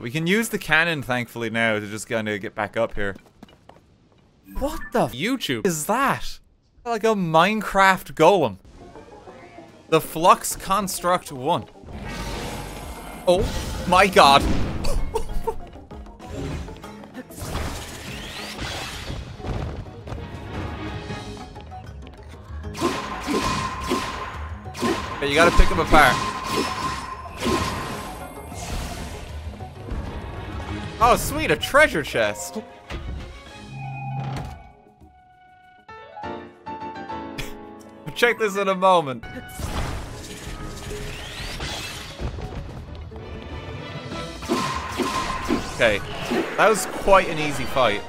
We can use the cannon, thankfully, now to just kind of get back up here. What the YouTube is that? Like a Minecraft golem. The Flux Construct 1. Oh my god. Okay, you gotta pick them apart. Oh, sweet, a treasure chest. Check this in a moment. Okay, that was quite an easy fight.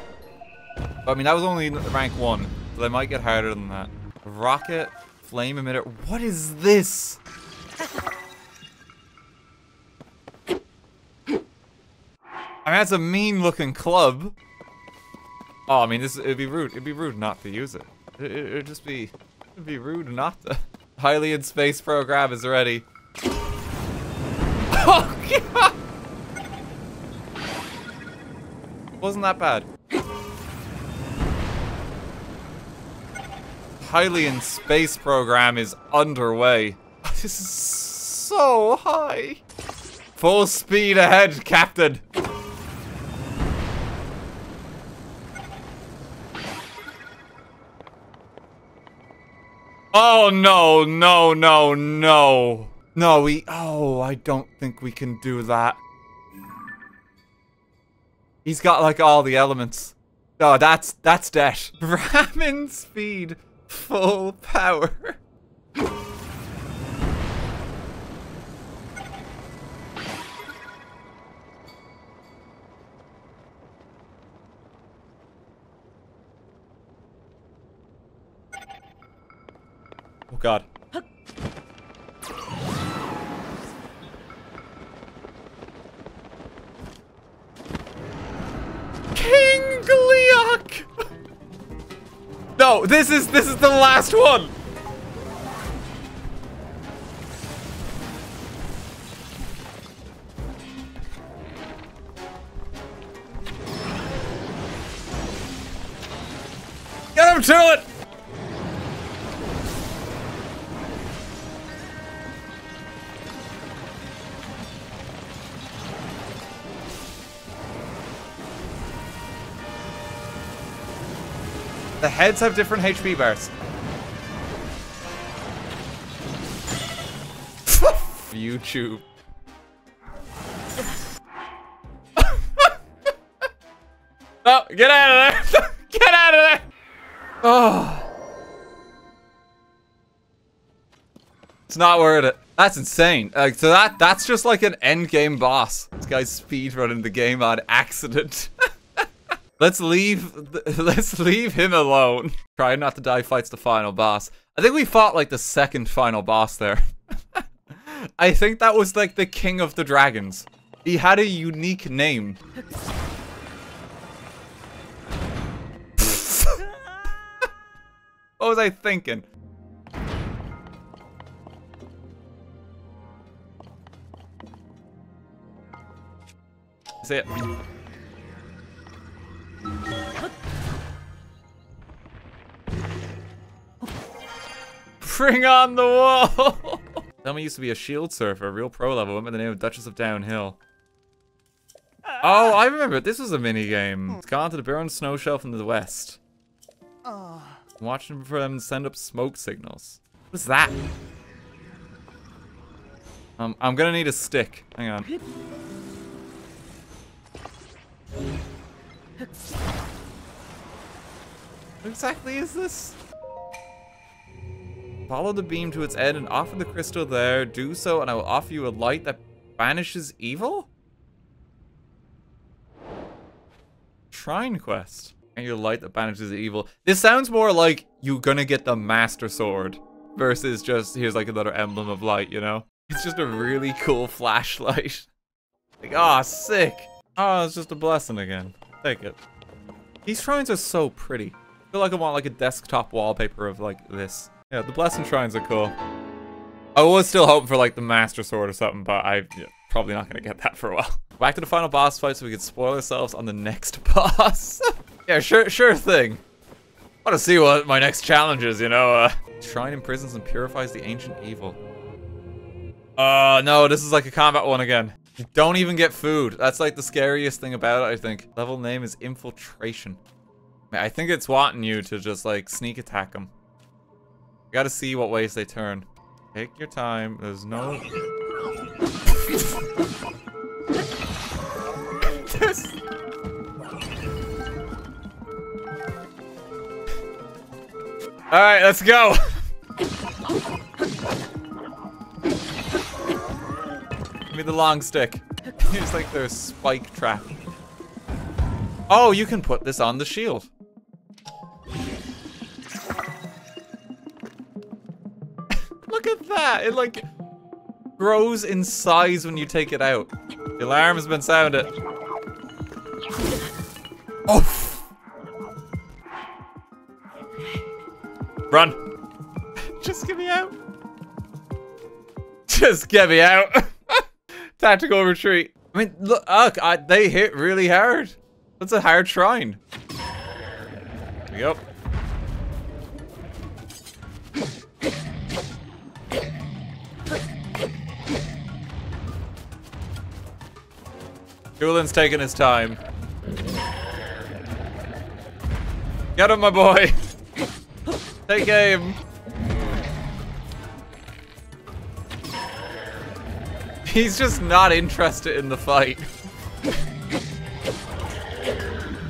I mean, that was only rank 1, so they might get harder than that. Rocket, flame emitter. What is this? I mean, that's a mean-looking club. Oh, I mean, this it'd be rude. It'd be rude not to use it. it, it'd just be, it'd be rude not to. Hylian space program is ready. Oh god! Wasn't that bad. Hylian space program is underway. This is so high. Full speed ahead, Captain. Oh, no, no, no, no. No, we... Oh, I don't think we can do that. He's got, like, all the elements. Oh, that's... That's dash. Ramen speed. Full power. god. King Gleeok! No, this is this is the last one. Get him to it! Heads have different HP bars. YouTube. oh, get out of there! get out of there! Oh. It's not worth it. That's insane. Like, so that that's just like an end game boss. This guy's speed running the game on accident. Let's leave. Let's leave him alone. Try not to die. Fights the final boss. I think we fought like the second final boss there. I think that was like the king of the dragons. He had a unique name. what was I thinking? Say it. Bring on the wall! Selmie used to be a shield surfer, a real pro level, went by the name of Duchess of Downhill. Oh, I remember. This was a mini game. It's gone to the Burn Snow Shelf in the west. I'm watching for them to send up smoke signals. What's that? Um, I'm gonna need a stick. Hang on. What exactly is this? Follow the beam to its end and offer the crystal there. Do so and I will offer you a light that banishes evil? Shrine quest. And your light that banishes evil. This sounds more like you're gonna get the master sword versus just here's like another emblem of light, you know? It's just a really cool flashlight. Like, ah, oh, sick. Oh, it's just a blessing again. Take it. These shrines are so pretty. I feel like I want like a desktop wallpaper of like this. Yeah, the blessing shrines are cool. I was still hoping for like the master sword or something, but I yeah, probably not gonna get that for a while. Back to the final boss fight so we can spoil ourselves on the next boss. yeah, sure, sure thing. I Want to see what my next challenge is, you know? Uh, Shrine imprisons and purifies the ancient evil. Uh, no, this is like a combat one again. Don't even get food. That's like the scariest thing about it, I think. Level name is Infiltration. I think it's wanting you to just like sneak attack them. You gotta see what ways they turn. Take your time. There's no... There's... Alright, let's go! me the long stick. It's like their spike trap. Oh, you can put this on the shield. Look at that! It like grows in size when you take it out. The alarm has been sounded. Oh! Run! Just get me out. Just get me out. Tactical retreat. I mean, look, look I, they hit really hard. That's a hard shrine. Go. Julian's taking his time. Get him, my boy. Take aim. He's just not interested in the fight.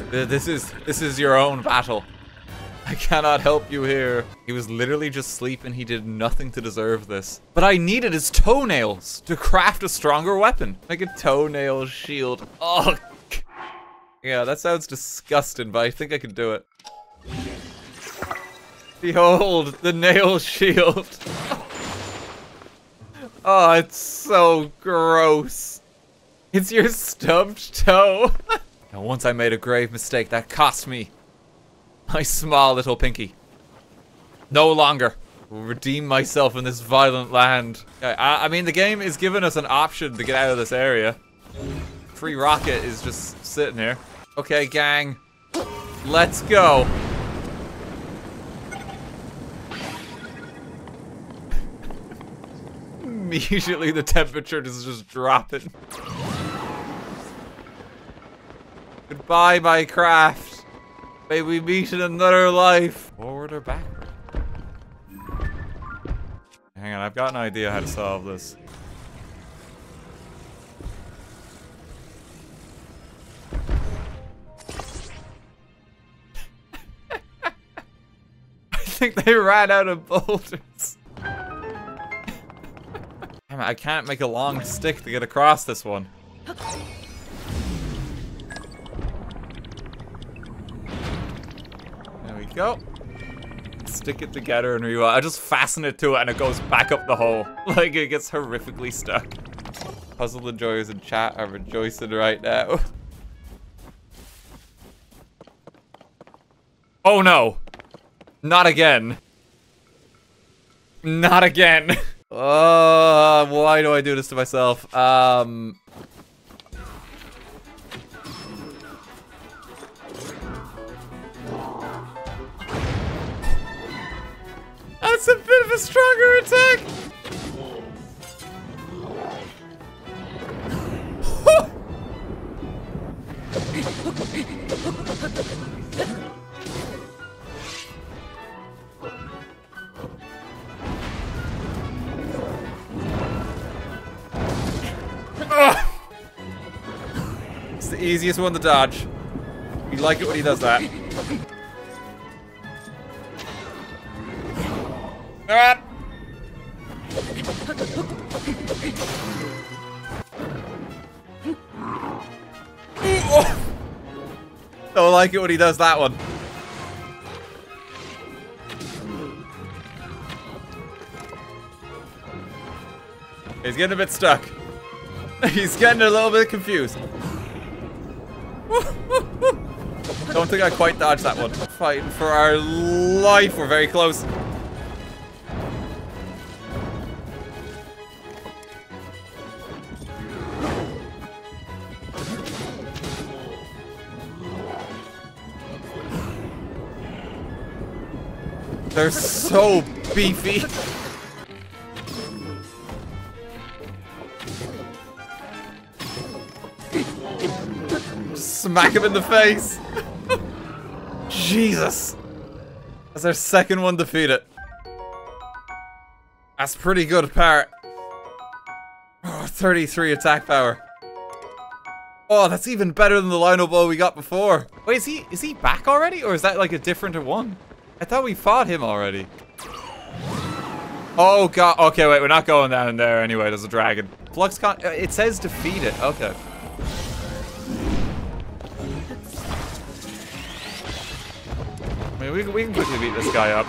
this is this is your own battle. I cannot help you here. He was literally just sleeping. He did nothing to deserve this. But I needed his toenails to craft a stronger weapon. Like a toenail shield. Oh. Yeah, that sounds disgusting, but I think I can do it. Behold, the nail shield. Oh, it's so gross. It's your stubbed toe. now, once I made a grave mistake that cost me my small little pinky. No longer redeem myself in this violent land. I, I mean, the game is giving us an option to get out of this area. Free rocket is just sitting here. Okay, gang. Let's go. Immediately the temperature is just dropping. Goodbye, my craft. May we meet in another life. Forward or backward? Hang on, I've got an idea how to solve this. I think they ran out of boulders. Damn I can't make a long stick to get across this one. There we go. Stick it together and rewind. I just fasten it to it and it goes back up the hole. Like it gets horrifically stuck. Puzzle enjoyers in chat are rejoicing right now. Oh no! Not again. Not again. Oh, why do I do this to myself? Um... That's a bit of a stronger attack! easiest one to dodge. You like it when he does that. Oh! Don't like it when he does that one. He's getting a bit stuck. He's getting a little bit confused. Don't think I quite dodged that one. Fighting for our life. We're very close. They're so beefy. Smack him in the face. Jesus. That's our second one defeated. That's pretty good, Parrot. Oh, 33 attack power. Oh, that's even better than the Lynel bow we got before. Wait, is he is he back already? Or is that like a different one? I thought we fought him already. Oh god, okay, wait, we're not going down in there anyway, there's a dragon. FluxCon, uh, it says defeat it, okay. Mean, we, we can quickly beat this guy up.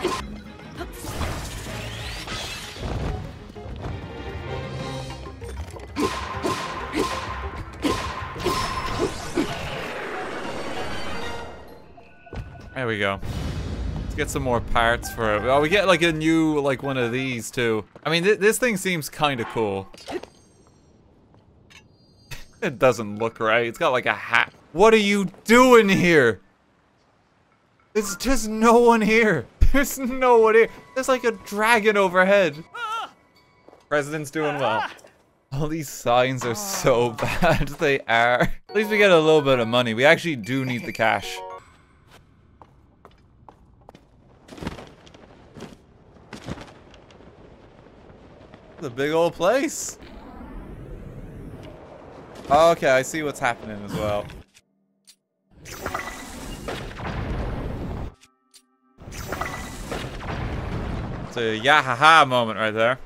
There we go. Let's get some more parts for it. Oh, we get like a new, like one of these too. I mean, th this thing seems kind of cool. it doesn't look right. It's got like a hat. What are you doing here? There's just no one here. There's no one here. There's like a dragon overhead. President's doing well. All these signs are so bad. they are. At least we get a little bit of money. We actually do need the cash. The big old place. Okay, I see what's happening as well. It's a yahaha moment right there.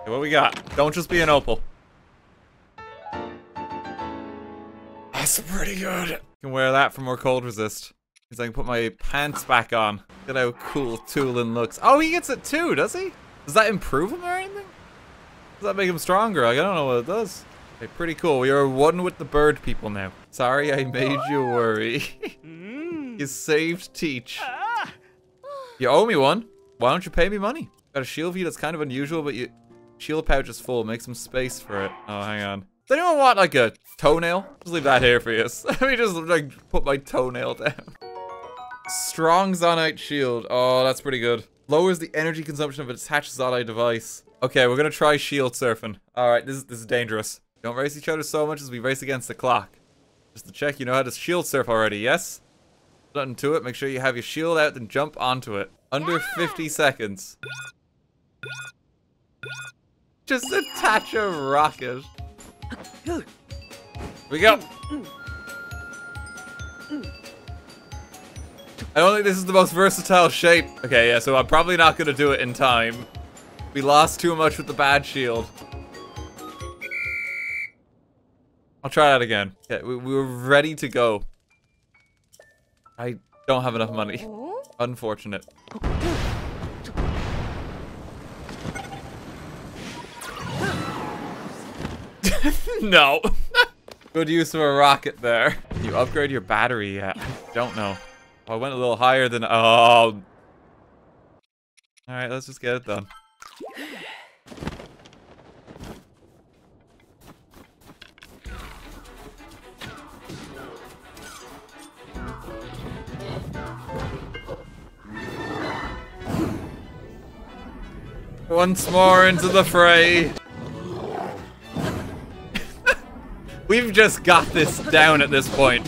Okay, what we got? Don't just be an opal. That's pretty good. I can wear that for more cold resist. Because I can put my pants back on. Look at how cool Tulin looks. Oh, he gets it too, does he? Does that improve him or anything? Does that make him stronger? Like, I don't know what it does. Okay, pretty cool. We are one with the bird people now. Sorry I made you worry. Mm-hmm. You saved Teach. You owe me one. Why don't you pay me money? Got a shield view that's kind of unusual, but you shield pouch is full. Make some space for it. Oh, hang on. Does anyone want like a toenail? Just leave that here for you. Let me just like put my toenail down. Strong Zonaite shield. Oh, that's pretty good. Lowers the energy consumption of a attached Zonai device. Okay, we're gonna try shield surfing. Alright, this is this is dangerous. Don't race each other so much as we race against the clock. Just to check, you know how to shield surf already, yes? Nothing to it, make sure you have your shield out, then jump onto it. Under 50 seconds. Just attach a rocket. Here we go. I don't think this is the most versatile shape. Okay, yeah, so I'm probably not gonna do it in time. We lost too much with the bad shield. I'll try that again. Yeah, we, we were ready to go. I don't have enough money. Oh. Unfortunate. no. Good use of a rocket there. You upgrade your battery yet? I don't know. Oh, I went a little higher than... Oh. Alright, let's just get it done. Once more into the fray. We've just got this down at this point.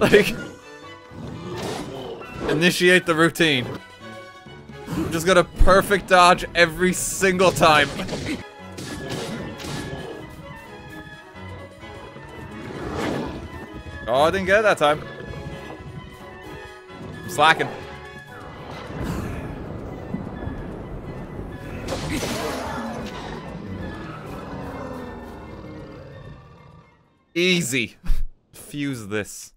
Like... Initiate the routine. Just got a perfect dodge every single time. Oh, I didn't get it that time. I'm slacking. Easy. Fuse this.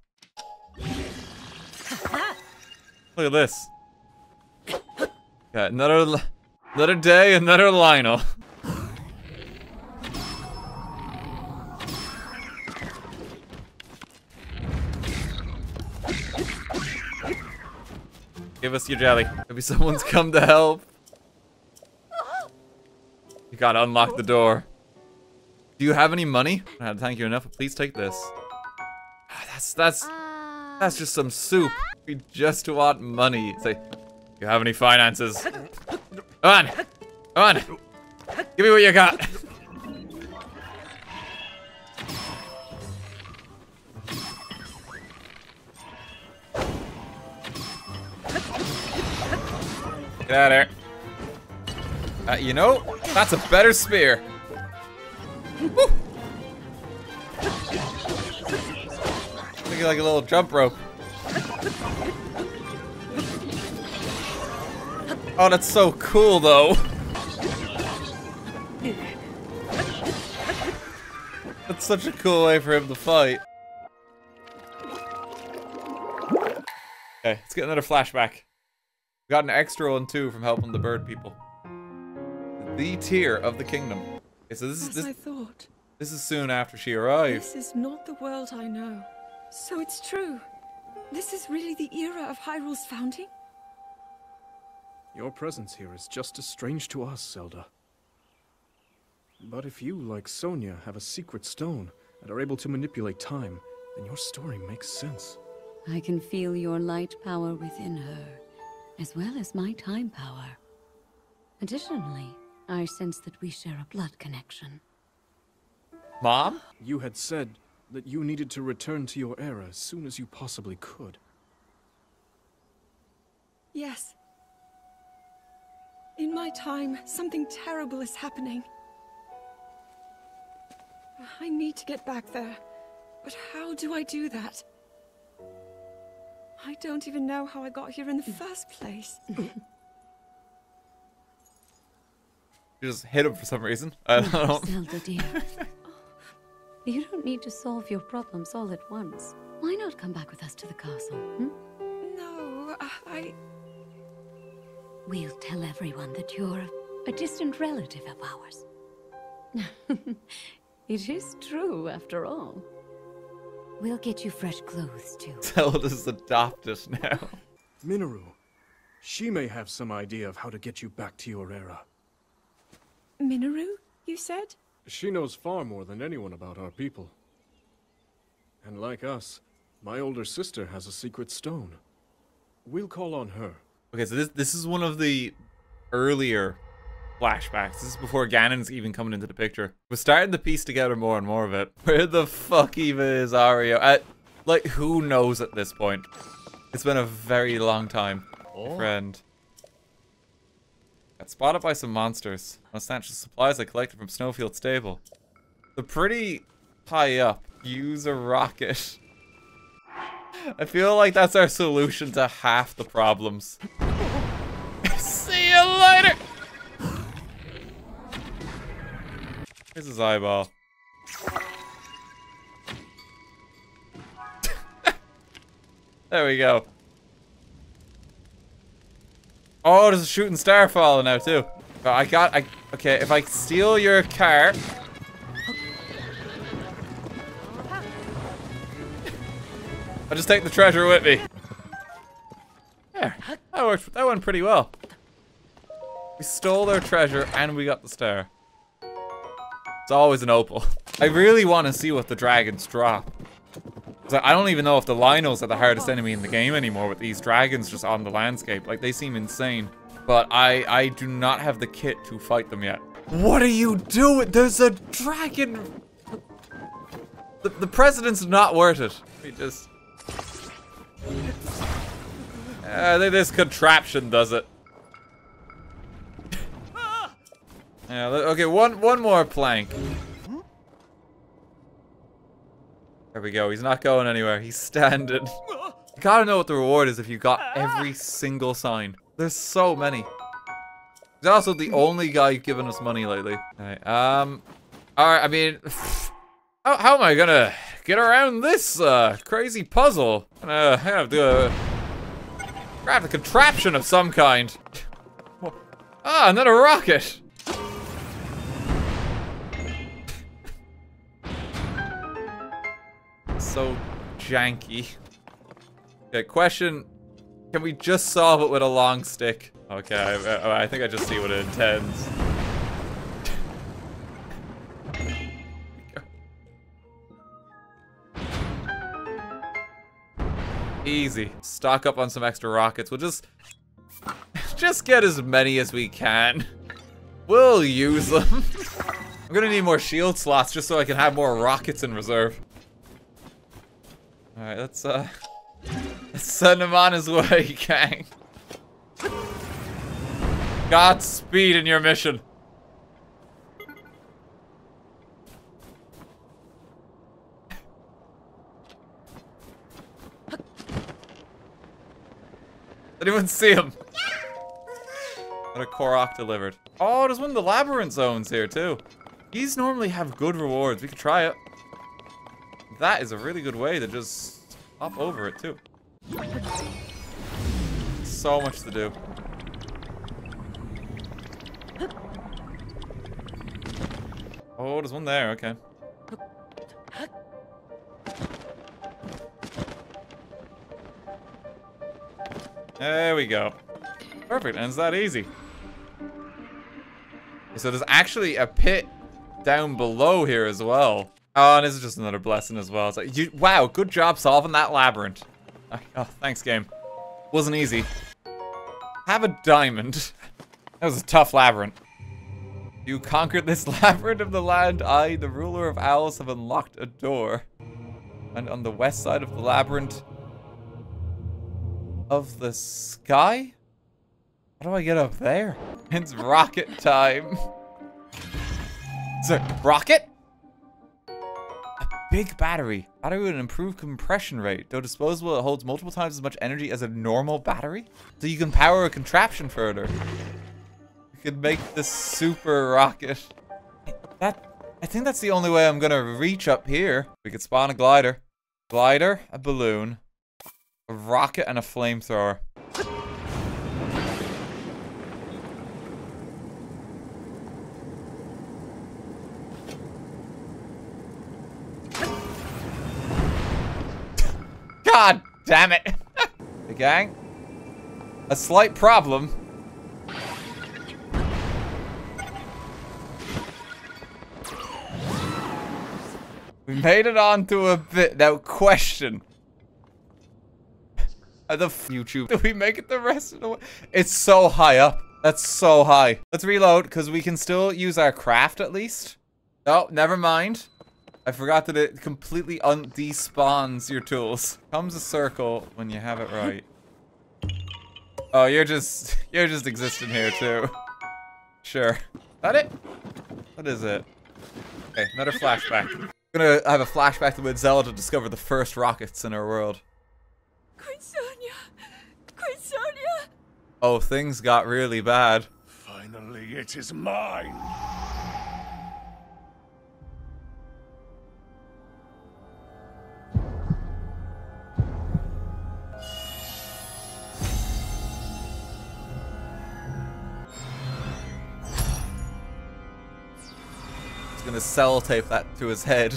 Look at this. Got another, another day, another Lynel. Give us your jelly. Maybe someone's come to help. You gotta unlock the door. Do you have any money? I thank you enough, please take this. Ah, that's, that's... That's just some soup. We just want money. Say, you have any finances? Come on. Come on. Give me what you got. Get out of here. Uh, you know, that's a better spear. Woo. Looking like a little jump rope. Oh, that's so cool, though. That's such a cool way for him to fight. Okay, let's get another flashback. Got an extra one too from helping the bird people. The tier of the kingdom. Okay, so this is As this, I thought. this is soon after she arrives. This is not the world I know. So it's true. This is really the era of Hyrule's founding? Your presence here is just as strange to us, Zelda. But if you, like Sonia, have a secret stone and are able to manipulate time, then your story makes sense. I can feel your light power within her, as well as my time power. Additionally, I sense that we share a blood connection. Mom? You had said that you needed to return to your era as soon as you possibly could. Yes. In my time, something terrible is happening. I need to get back there. But how do I do that? I don't even know how I got here in the first place. You just hit him for some reason. I don't know. Zelda, dear. you don't need to solve your problems all at once. Why not come back with us to the castle? Hmm? No, I... We'll tell everyone that you're a, a distant relative of ours. it is true, after all. We'll get you fresh clothes, too. Zelda's adopted now. Mineru, she may have some idea of how to get you back to your era. Mineru, you said? She knows far more than anyone about our people. And like us, my older sister has a secret stone. We'll call on her. Okay, so this this is one of the earlier flashbacks. This is before Ganon's even coming into the picture. We're starting to piece together more and more of it. Where the fuck even is Ario? Uh, like, who knows at this point? It's been a very long time, my friend. Got spotted by some monsters. On the supplies I collected from Snowfield Stable. They're pretty high up. Use a rocket. I feel like that's our solution to half the problems. See you later! Here's his eyeball. there we go. Oh, there's a shooting star falling out too. Oh, I got, I, okay, if I steal your car. I'll just take the treasure with me. There, that worked, that went pretty well. We stole their treasure and we got the star. It's always an opal. I really want to see what the dragons drop. 'Cause I I don't even know if the Lynels are the hardest enemy in the game anymore with these dragons just on the landscape. Like, they seem insane. But I, I do not have the kit to fight them yet. What are you doing? There's a dragon. The, the president's not worth it. We just... Uh, this contraption does it. Yeah, okay, one one more plank. There we go. He's not going anywhere. He's standing. You gotta know what the reward is if you got every single sign. There's so many. He's also the only guy giving us money lately. Alright, um... Alright, I mean... How, how am I gonna get around this, uh, crazy puzzle? I'm gonna have to. Grab a contraption of some kind. Ah, another rocket! So janky. Okay, question. Can we just solve it with a long stick? Okay, I, I think I just see what it intends. Easy. Stock up on some extra rockets. We'll just... Just get as many as we can. We'll use them. I'm gonna need more shield slots just so I can have more rockets in reserve. Alright, let's, uh... Let's send him on his way, gang. Godspeed in your mission. Anyone see him? What a Korok delivered. Oh, there's one of the labyrinth zones here too. These normally have good rewards. We could try it. That is a really good way to just hop over it too. So much to do. Oh, there's one there, okay. There we go. Perfect, and it's that easy. So there's actually a pit down below here as well. Oh, and this is just another blessing as well. It's like, you, wow, good job solving that labyrinth. Oh, thanks, game. Wasn't easy. Have a diamond. That was a tough labyrinth. You conquered this labyrinth of the land. I, the ruler of owls, have unlocked a door. And on the west side of the labyrinth of the sky? How do I get up there? It's rocket time. Sir, rocket? Big battery. Battery with an improved compression rate. Though disposable, it holds multiple times as much energy as a normal battery. So you can power a contraption further. You could make the super rocket. That, I think that's the only way I'm gonna reach up here. We could spawn a glider. Glider, a balloon, a rocket, and a flamethrower. God damn it. the gang. A slight problem. We made it onto a bit. Now, question. The YouTube do we make it the rest of the way? It's so high up. That's so high. Let's reload because we can still use our craft at least. Oh, never mind. I forgot that it completely un-despawns your tools. Comes a circle when you have it right. Oh, you're just, you're just existing here too. Sure. Is that it? What is it? Okay, another flashback. I'm gonna have a flashback to when Zelda discovered the first rockets in her world. Queen Sonia! Queen Sonia! Oh, things got really bad. Finally, it is mine. Gonna cell tape that to his head.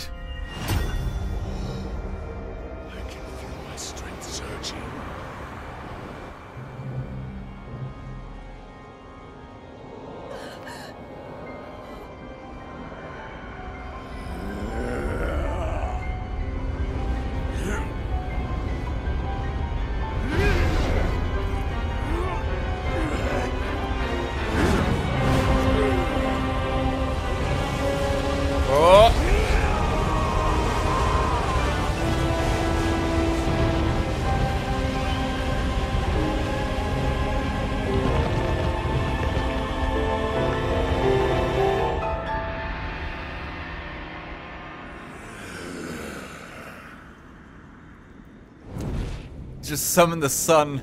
Summon the sun.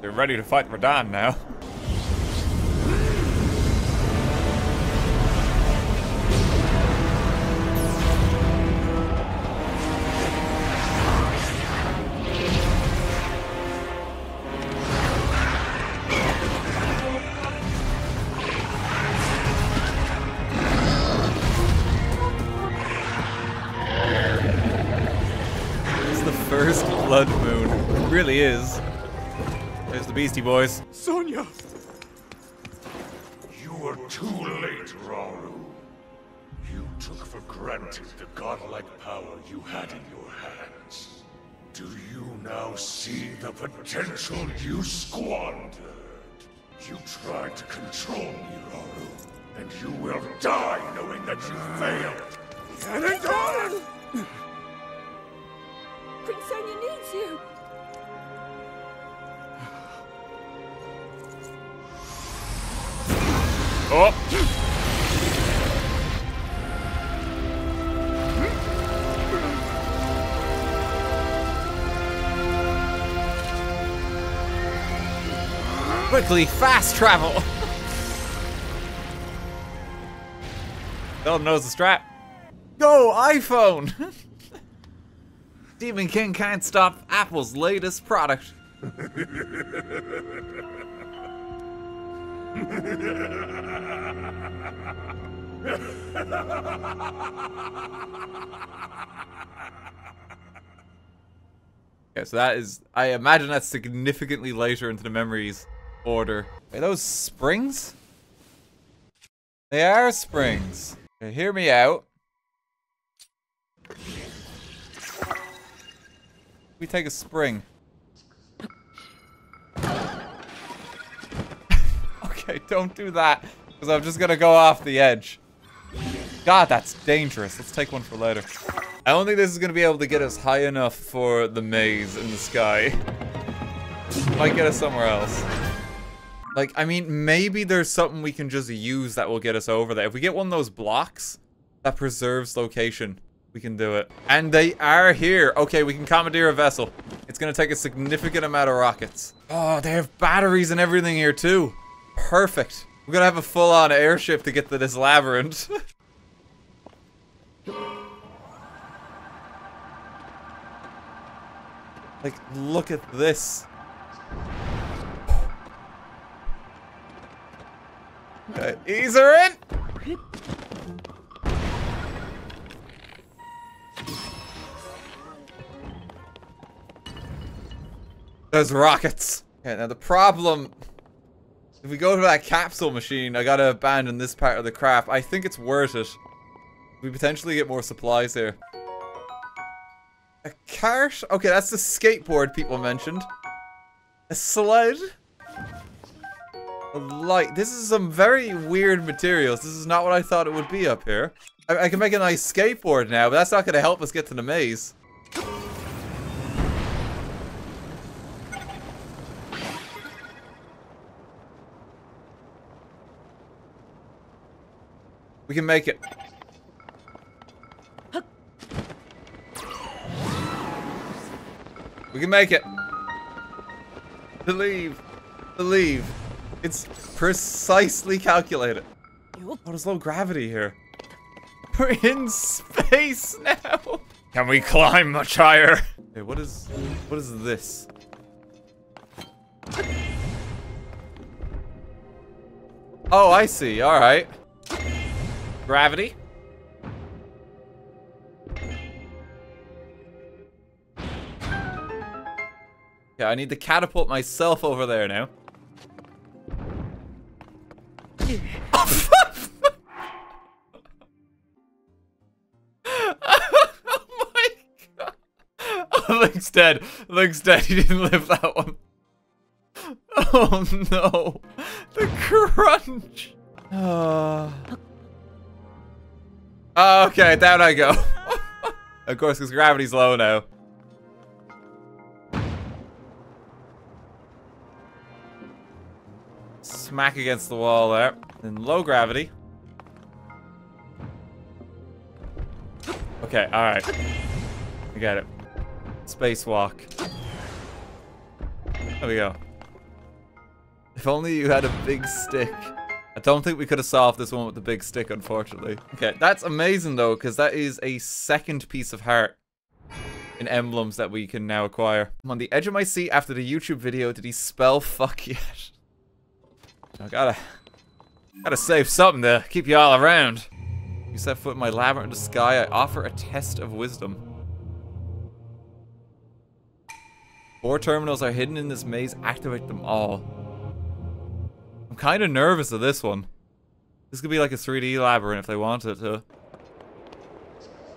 They're ready to fight Radahn now. Really is. There's the Beastie Boys. Sonia! You were too late, Rauru. You took for granted the godlike power you had in your hands. Do you now see the potential you squandered? You tried to control me, Rauru, and you will die knowing that you failed. Prince Sonia needs you. Oh! Quickly, fast travel! Sheldon knows the strap. Go, iPhone! Stephen King can't stop Apple's latest product. Okay, so that is, I imagine that's significantly later into the memories order. Are those springs? They are springs. Okay, hear me out. We take a spring. Okay, don't do that. Because I'm just gonna go off the edge. God, that's dangerous. Let's take one for later. I don't think this is gonna be able to get us high enough for the maze in the sky. Might get us somewhere else. Like, I mean, maybe there's something we can just use that will get us over there. If we get one of those blocks that preserves location, we can do it. And they are here. Okay, we can commandeer a vessel. It's gonna take a significant amount of rockets. Oh, they have batteries and everything here too. Perfect. We're gonna have a full-on airship to get to this labyrinth. like, look at this. Okay, ease her in! There's rockets. Okay, now the problem... If we go to that capsule machine, I gotta abandon this part of the craft. I think it's worth it. We potentially get more supplies here. A cart? Okay, that's the skateboard people mentioned. A sled? A light. This is some very weird materials. This is not what I thought it would be up here. I, I can make a nice skateboard now, but that's not to help us get to the maze. We can make it. We can make it. Believe. Believe. It's precisely calculated. Oh, there's low gravity here. We're in space now. Can we climb much higher? Okay, what is what is this? Oh, I see. All right. Gravity. Okay, I need to catapult myself over there now. oh my god. Oh, Link's dead. Link's dead. He didn't live that one. Oh no. The crunch. Oh. okay, down I go. of course, because gravity's low now. Smack against the wall there. In low gravity. Okay, alright. I got it. Spacewalk. There we go. If only you had a big stick. I don't think we could have solved this one with the big stick, unfortunately. Okay, that's amazing though, because that is a second piece of heart in emblems that we can now acquire. I'm on the edge of my seat after the YouTube video. Did he spell fuck yet? I gotta, gotta save something to keep you all around. You set foot in my labyrinth in the sky. I offer a test of wisdom. Four terminals are hidden in this maze. Activate them all. I'm kind of nervous of this one. This could be like a 3D labyrinth if they wanted to.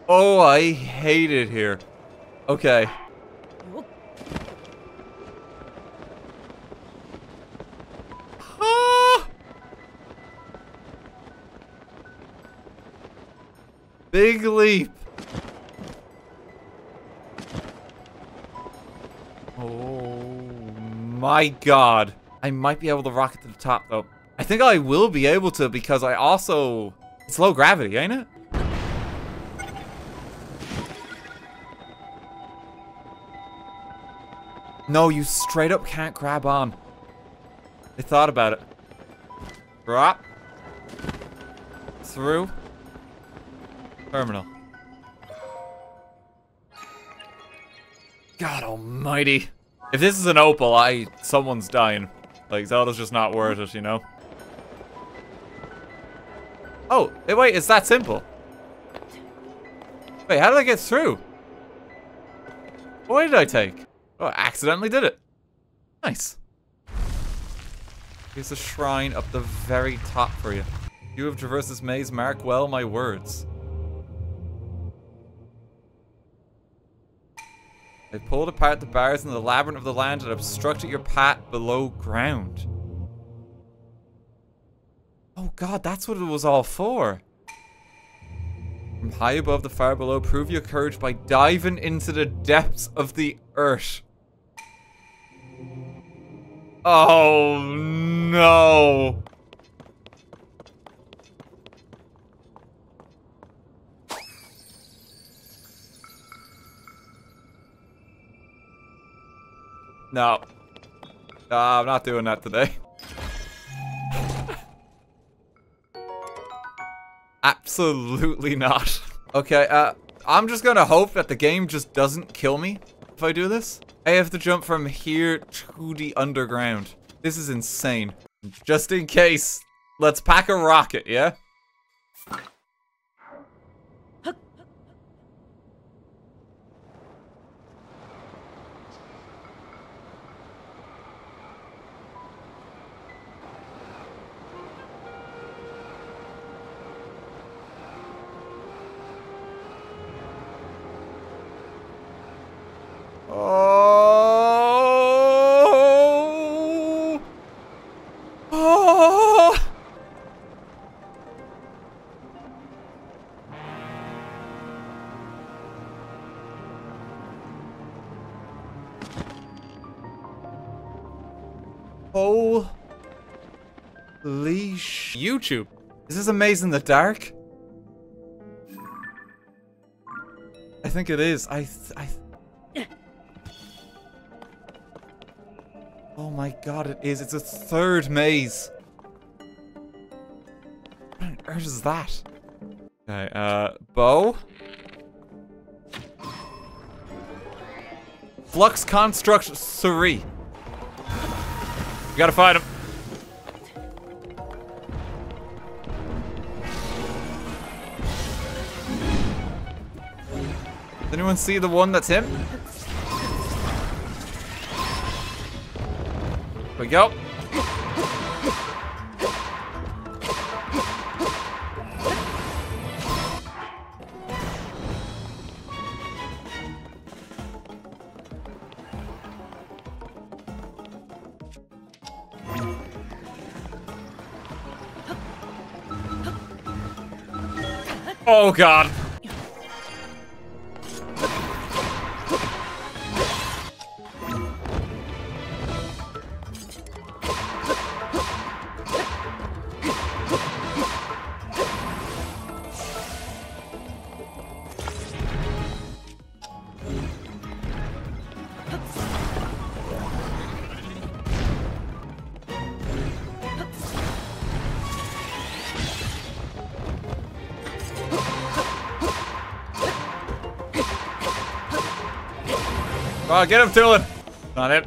Oh, I hate it here. Okay. Ah! Big leap. Oh my god. I might be able to rocket to the top though. I think I will be able to because I also... It's low gravity, ain't it? No, you straight up can't grab on. They thought about it. Drop. Through. Terminal. God almighty. If this is an opal, I someone's dying. Like Zelda's just not worth it, you know? Oh, wait, it's that simple. Wait, how did I get through? What did I take? Oh, I accidentally did it. Nice. Here's a shrine up the very top for you. You have traversed this maze, mark well my words. They pulled apart the bars in the labyrinth of the land and obstructed your path below ground. Oh god, that's what it was all for. From high above the fire below, prove your courage by diving into the depths of the earth. Oh no. No. Uh, I'm not doing that today. Absolutely not. Okay, uh, I'm just gonna hope that the game just doesn't kill me if I do this. I have to jump from here to the underground. This is insane. Just in case, let's pack a rocket, yeah? Oh. Oh. Holy sh- YouTube. Is this amazing in the dark? I think it is. I I my god, it is. It's a third maze. What on earth is that? Okay, uh, bow. Flux Construct 3. We gotta find him. Does anyone see the one that's him? We go. Oh god. Oh, get him, Tulin. Not it.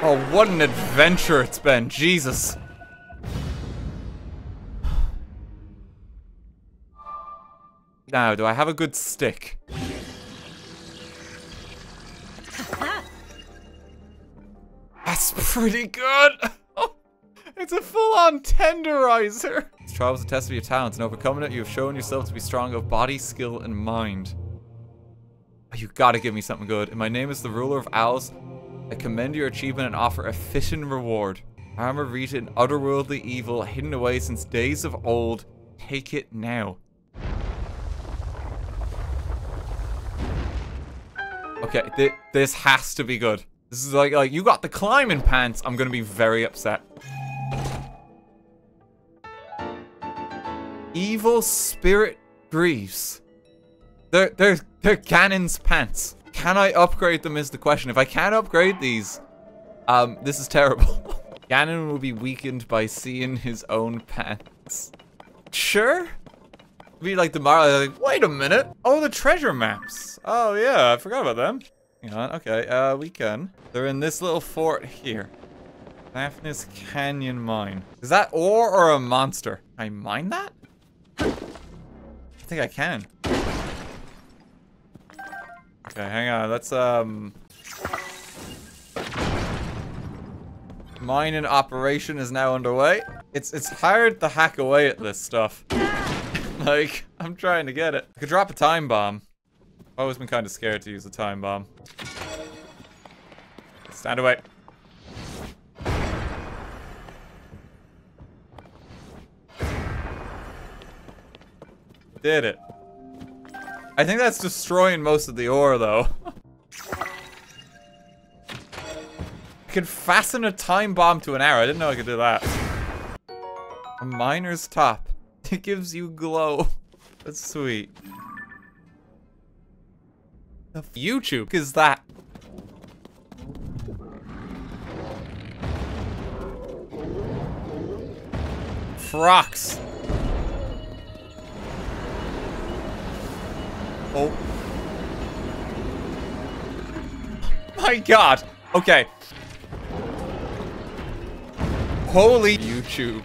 Oh, what an adventure it's been. Jesus. Now, do I have a good stick? That's pretty good. It's a full-on tenderizer. This trial was a test of your talents. and overcoming it, you have shown yourself to be strong of body, skill, and mind. Oh, you gotta give me something good. And my name is the ruler of owls. I commend your achievement and offer a fitting reward. I Armor rooted in otherworldly evil, hidden away since days of old. Take it now. Okay, th this has to be good. This is like, like, you got the climbing pants. I'm gonna be very upset. Evil spirit greaves. They're, they're, they're Ganon's pants. Can I upgrade them is the question. If I can't upgrade these, um, this is terrible. Ganon will be weakened by seeing his own pants. Sure? Be like the Mario, like, wait a minute. Oh, the treasure maps. Oh yeah, I forgot about them. Hang on, okay, uh, we can. They're in this little fort here. Daphnes Canyon Mine. Is that ore or a monster? Can I mine that? I think I can. Okay, hang on, let's, um... Mining operation is now underway. It's it's hard to hack away at this stuff. like, I'm trying to get it. I could drop a time bomb. I've always been kind of scared to use a time bomb. Stand away. Did it. I think that's destroying most of the ore, though. I could fasten a time bomb to an arrow. I didn't know I could do that. A miner's top. It gives you glow. That's sweet. The YouTube is that? Frox. Oh. My god. Okay. Holy YouTube.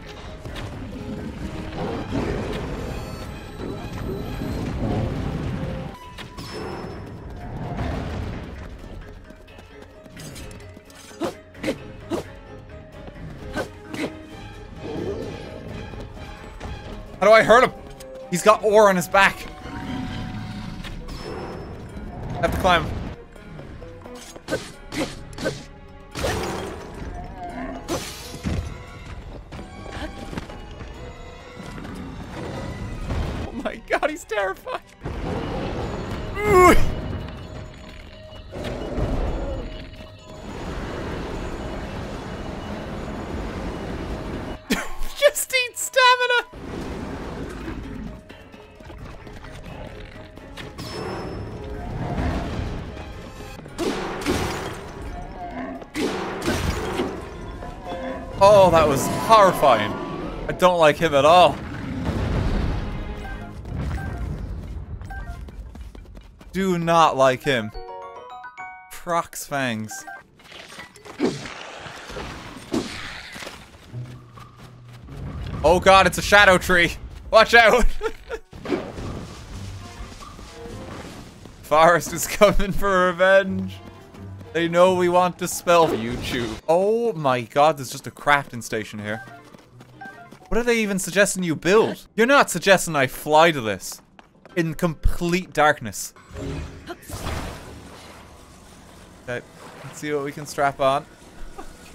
How do I hurt him? He's got ore on his back. Climb. Oh my god, he's terrified. Oh, that was horrifying. I don't like him at all. Do not like him. Frox fangs. Oh god, it's a shadow tree. Watch out. Forest is coming for revenge. They know we want to spell YouTube. Oh my god, there's just a crafting station here. What are they even suggesting you build? You're not suggesting I fly to this. In complete darkness. Okay, let's see what we can strap on.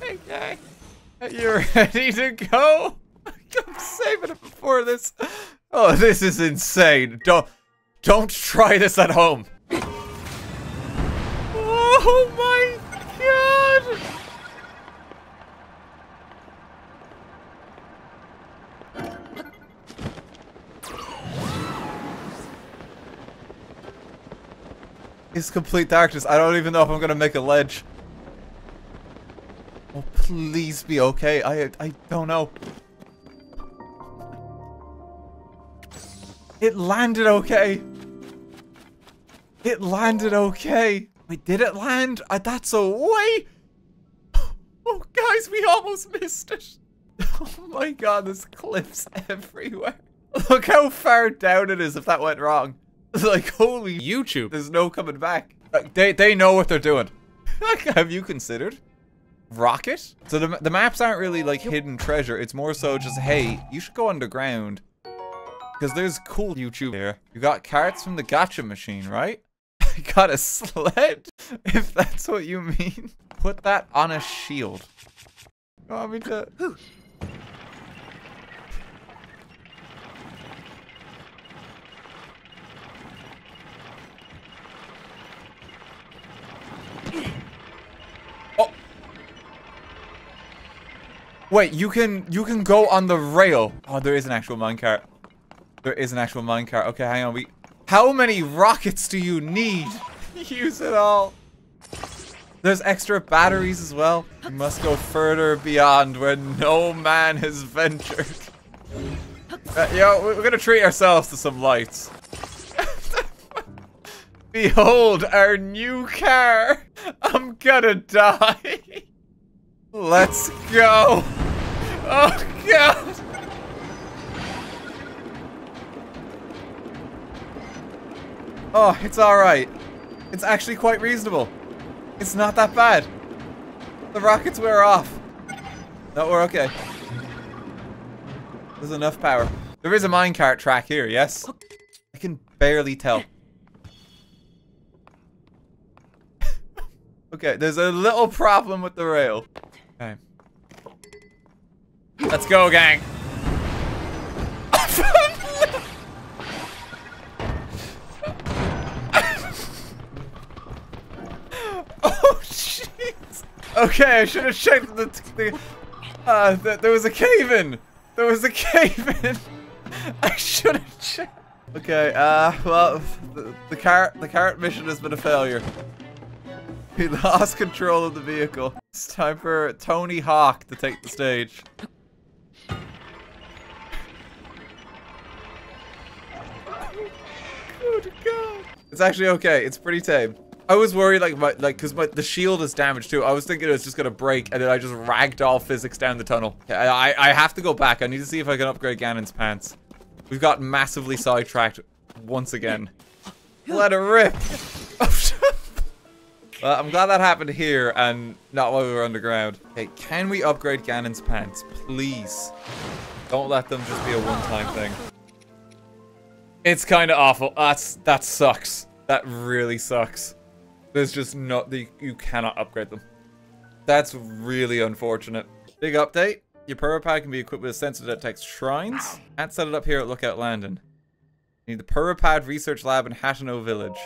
Okay, okay. Are you ready to go? I'm saving it before this. Oh, this is insane. Don't, don't try this at home. Oh my god! It's complete darkness. I don't even know if I'm gonna make a ledge. Oh, please be okay. I I don't know. It landed okay. It landed okay. Wait, did it land? Uh, that's a way. Oh, guys, we almost missed it. Oh my god, there's cliffs everywhere. Look how far down it is if that went wrong. Like, holy YouTube, there's no coming back. They, they know what they're doing. Like, have you considered rocket. So the, the maps aren't really like hidden treasure. It's more so just, hey, you should go underground. Because there's cool YouTube there. You got carrots from the gacha machine, right? I got a sled, if that's what you mean. Put that on a shield. You want me to... Oh. Wait, you can you can go on the rail. Oh, there is an actual minecart. There is an actual minecart. Okay, hang on. We How many rockets do you need? Use it all. There's extra batteries as well. We must go further beyond where no man has ventured. Uh, yo, we're gonna treat ourselves to some lights. Behold our new car. I'm gonna die. Let's go. Oh god. Oh, it's alright. It's actually quite reasonable. It's not that bad. The rockets wear off. No, we're okay. There's enough power. There is a minecart track here, yes? I can barely tell. okay, there's a little problem with the rail. Okay. Let's go, gang. Okay, I should have checked the... the uh, th there was a cave-in. There was a cave-in. I should have checked. Okay, uh, well, the, the carrot, the carrot mission has been a failure. We lost control of the vehicle. It's time for Tony Hawk to take the stage. Good God. It's actually okay. It's pretty tame. I was worried, like, my, like, cause my the shield is damaged too. I was thinking it was just gonna break, and then I just ragdoll physics down the tunnel. I, I, I have to go back. I need to see if I can upgrade Ganon's pants. We've got massively sidetracked once again. Let it rip. well, I'm glad that happened here and not while we were underground. Okay, can we upgrade Ganon's pants, please? Don't let them just be a one-time thing. It's kind of awful. That's that sucks. That really sucks. There's just not the you cannot upgrade them. That's really unfortunate. Big update. Your Purah Pad can be equipped with a sensor that detects shrines. Can't set it up here at Lookout Landing. You need the Purah Research Lab in Hateno Village.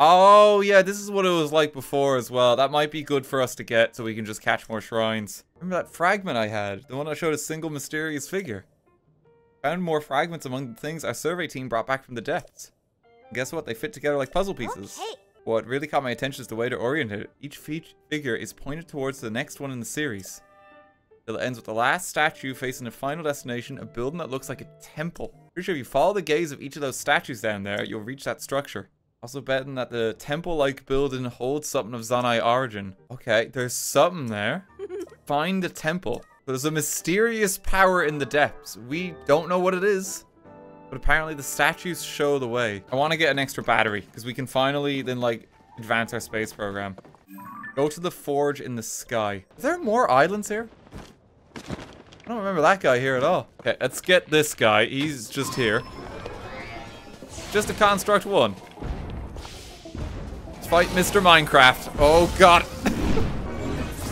Oh, yeah, this is what it was like before as well. That might be good for us to get so we can just catch more shrines. Remember that fragment I had? The one that showed a single mysterious figure. Found more fragments among the things our survey team brought back from the depths. Guess what? They fit together like puzzle pieces. Okay. What really caught my attention is the way they're oriented. Each figure is pointed towards the next one in the series. Till it ends with the last statue facing a final destination, a building that looks like a temple. Pretty sure if you follow the gaze of each of those statues down there, you'll reach that structure. Also betting that the temple-like building holds something of Zonai origin. Okay, there's something there. Find the temple. There's a mysterious power in the depths. We don't know what it is. But apparently the statues show the way. I want to get an extra battery because we can finally then like advance our space program. Go to the forge in the sky. Are there more islands here? I don't remember that guy here at all. Okay, let's get this guy. He's just here. Just a construct one. Let's fight Mr. Minecraft. Oh god.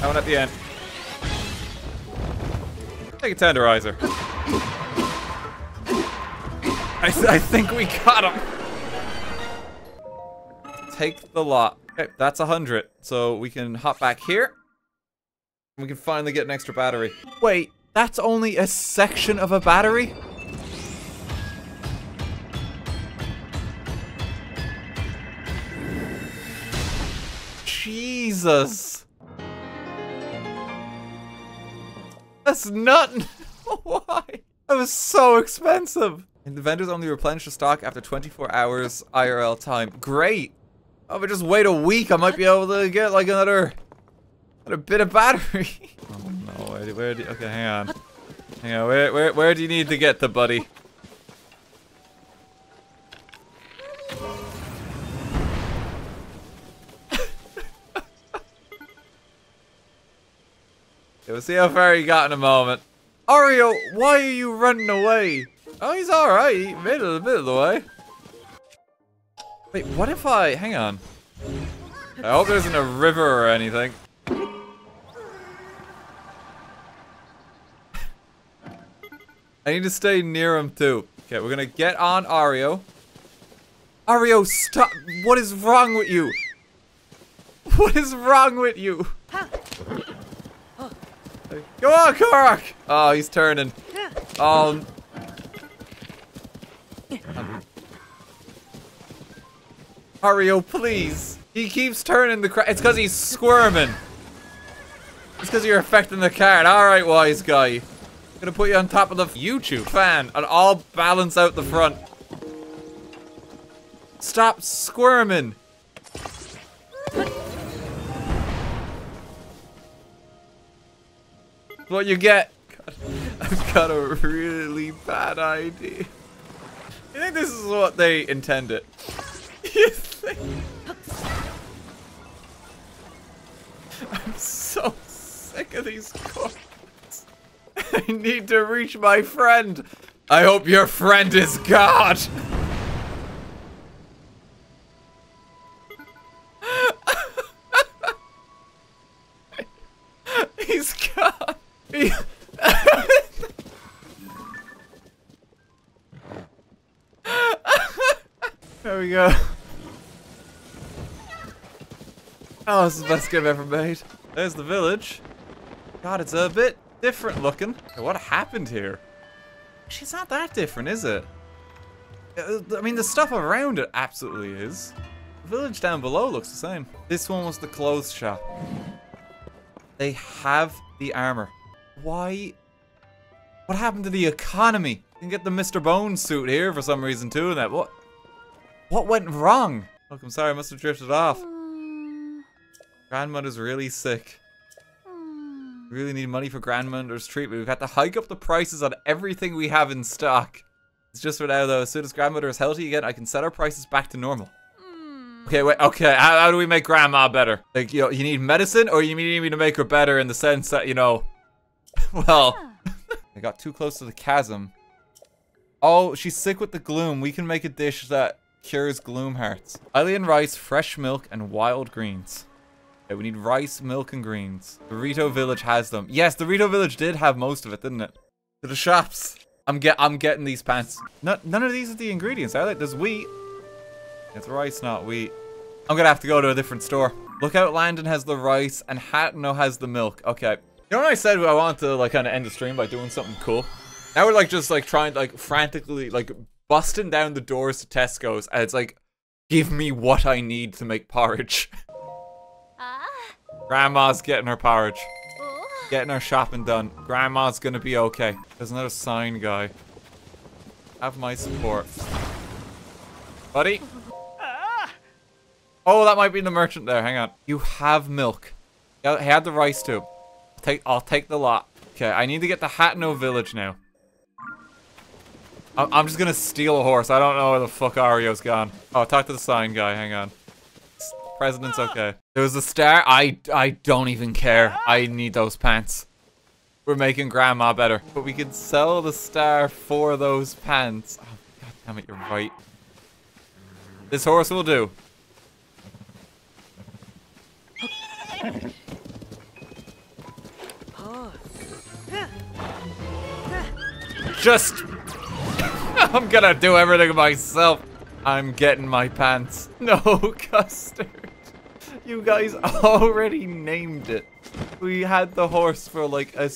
that one at the end. Take a tenderizer. I, th I think we got him. Take the lot. Okay, that's a hundred. So we can hop back here. We can finally get an extra battery. Wait, that's only a section of a battery? Jesus. That's not... Why? That was so expensive. And the vendors only replenish the stock after 24 hours IRL time. Great. Oh, but just wait a week. I might be able to get like another, another bit of battery. oh no, where do, where do, okay, hang on. Hang on, where, where, where do you need to get the buddy? We'll see how far he got in a moment. Ario, why are you running away? Oh, he's alright. He made it a bit of the way. Wait, what if I... Hang on. I hope there isn't a river or anything. I need to stay near him too. Okay, we're gonna get on Ario. Ario, stop! What is wrong with you? What is wrong with you? Go on, Korok! Oh, he's turning. Oh. Ario, please. He keeps turning the cra- It's because he's squirming. It's because you're affecting the card. Alright, wise guy. I'm Gonna put you on top of the YouTube fan and I'll balance out the front. Stop squirming. What you get? God, I've got a really bad idea. You think this is what they intended? I'm so sick of these corpses. I need to reach my friend. I hope your friend is God. Oh, this is the best game ever made. There's the village. God, it's a bit different looking. What happened here? She's not that different, is it? Uh, I mean, the stuff around it absolutely is. The village down below looks the same. This one was the clothes shop. They have the armor. Why? What happened to the economy? You can get the Mr. Bones suit here for some reason too, and that what? What went wrong? Look, I'm sorry, I must have drifted off. Grandmother's really sick. Hmm. We really need money for grandmother's treatment. We've got to hike up the prices on everything we have in stock. It's just for now though. As soon as grandmother is healthy again, I can set our prices back to normal. Hmm. Okay, wait, okay, how, how do we make grandma better? Like, you know, you need medicine or you need me to make her better in the sense that, you know, well, I got too close to the chasm. Oh, she's sick with the gloom. We can make a dish that cures gloom hearts. Hylian rice, fresh milk, and wild greens. Okay, we need rice, milk, and greens. The Rito village has them. Yes, the Rito village did have most of it, didn't it? To the shops. I'm get I'm getting these pants. No, none of these are the ingredients, are they? There's wheat. It's rice, not wheat. I'm gonna have to go to a different store. Lookout Landing has the rice and Hateno has the milk. Okay. You know what I said I wanted to like kind of end the stream by doing something cool? Now we're like just like trying like frantically like busting down the doors to Tesco's and it's like, give me what I need to make porridge. Grandma's getting her porridge. Getting her shopping done. Grandma's gonna be okay. There's another sign guy. Have my support. Buddy? Ah. Oh, that might be the merchant there. Hang on. You have milk. Yeah, he had the rice too. Take, I'll take the lot. Okay, I need to get to Hateno village now. I- I'm just gonna steal a horse. I don't know where the fuck Ario's gone. Oh, talk to the sign guy. Hang on. President's ah. okay. There was a star. I I don't even care. I need those pants. We're making grandma better. But we could sell the star for those pants. Oh, God damn it, you're right. This horse will do. Just... I'm gonna do everything myself. I'm getting my pants. No, custard. You guys already named it. We had the horse for like a,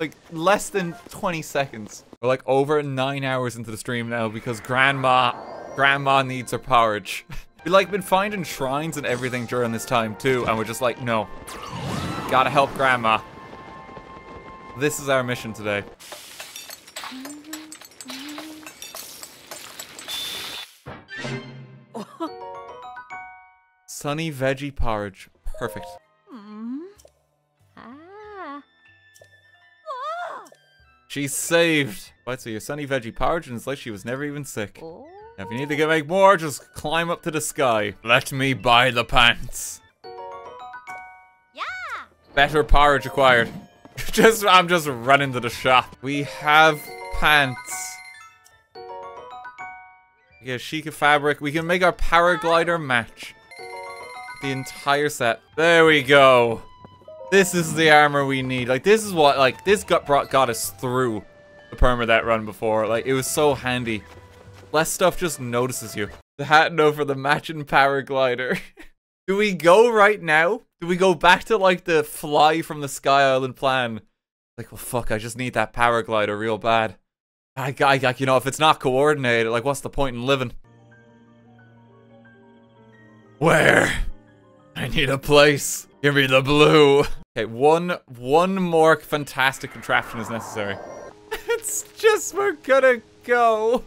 like less than 20 seconds. We're like over nine hours into the stream now because grandma, grandma needs her porridge. we like been finding shrines and everything during this time too, and we're just like, no, gotta help grandma. This is our mission today. Sunny veggie porridge. Perfect. Ah. She's saved. Right, so your sunny veggie porridge, and it's like she was never even sick. Oh. Now, if you need to get make more, just climb up to the sky. Let me buy the pants. Yeah. Better porridge acquired. just I'm just running to the shop. We have pants. Yeah, chic fabric. We can make our paraglider match. The entire set. There we go. This is the armor we need. Like this is what like this got brought got us through the permadeath run before. Like it was so handy. Less stuff just notices you. The hat no for the matching paraglider. Do we go right now? Do we go back to like the fly from the Sky Island plan? Like, well, fuck, I just need that paraglider real bad. I, I, I, you know, if it's not coordinated, like, what's the point in living? Where? I need a place. Give me the blue. Okay, one, one more fantastic contraption is necessary. it's just, we're gonna go.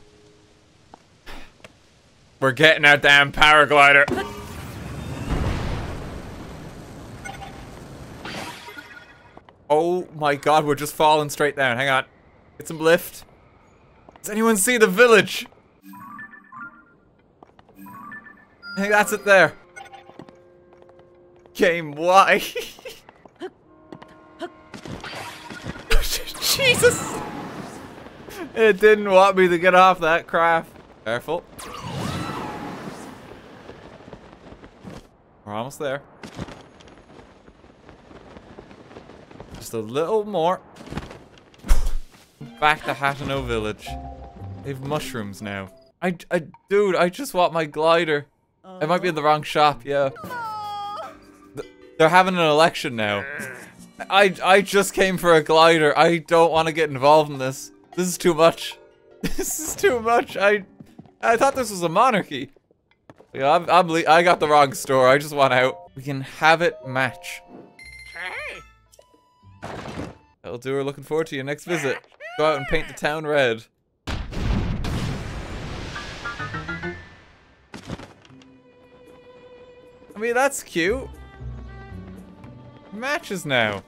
We're getting our damn paraglider. Oh my god, we're just falling straight down. Hang on. Get some lift. Does anyone see the village? I think that's it there. Game, why? Jesus! It didn't want me to get off that craft. Careful. We're almost there. Just a little more. Back to Hateno village. They have mushrooms now. I, I, dude, I just want my glider. I might be in the wrong shop, yeah. Th- They're having an election now. I, I just came for a glider. I don't want to get involved in this. This is too much. This is too much. I, I thought this was a monarchy. Yeah, I'm, I'm I got the wrong store. I just want out. We can have it match. That'll do. We're looking forward to your next visit. Go out and paint the town red. I mean, that's cute. Matches now.